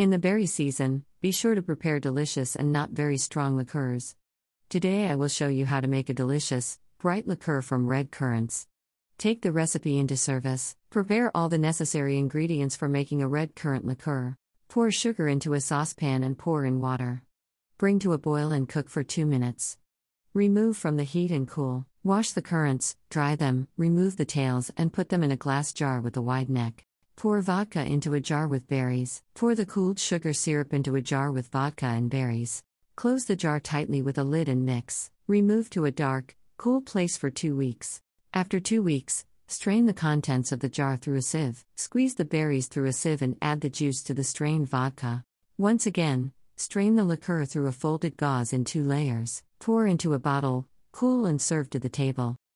In the berry season, be sure to prepare delicious and not very strong liqueurs. Today I will show you how to make a delicious, bright liqueur from red currants. Take the recipe into service. Prepare all the necessary ingredients for making a red currant liqueur. Pour sugar into a saucepan and pour in water. Bring to a boil and cook for 2 minutes. Remove from the heat and cool. Wash the currants, dry them, remove the tails, and put them in a glass jar with a wide neck. Pour vodka into a jar with berries. Pour the cooled sugar syrup into a jar with vodka and berries. Close the jar tightly with a lid and mix. Remove to a dark, cool place for two weeks. After two weeks, strain the contents of the jar through a sieve. Squeeze the berries through a sieve and add the juice to the strained vodka. Once again, strain the liqueur through a folded gauze in two layers. Pour into a bottle, cool and serve to the table.